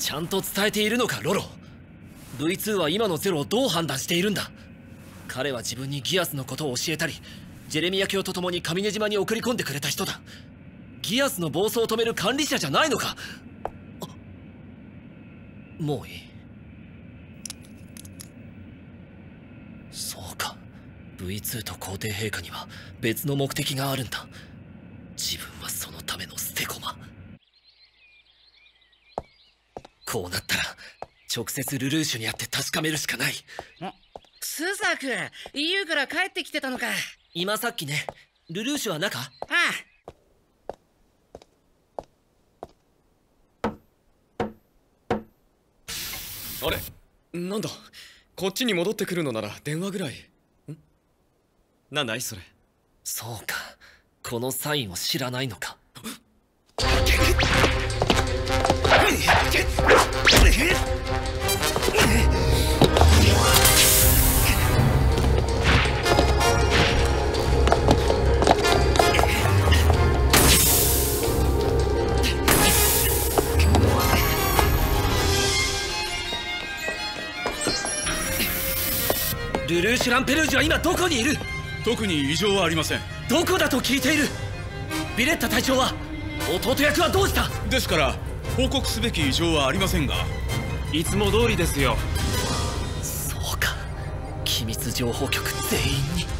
ちゃんと伝えているのかロロ。V2 は今のゼロをどう判断しているんだ？彼は自分にギアスのことを教えたりジェレミア卿と共に上根島に送り込んでくれた人だ。ギアスの暴走を止める管理者じゃないのか？もういい。そうか。V2 と皇帝陛下には別の目的があるんだ自分はそのための捨て駒こうなったら直接ルルーシュに会って確かめるしかない。スザク EU から帰ってきてたのか。今さっきねルルーシュは中？ああ。れ？なんだ？こっちに戻ってくるのなら電話ぐらい。ん？なんだいそれ。そうか。このサインを知らないのかルルーシュ・ランペルージュは今どこにいる？特に異常はありません。どこだと聞いている？ビレッタ隊長は弟役はどうした？ですから報告すべき異常はありませんが。いつも通りですよ。そうか。機密情報局全員に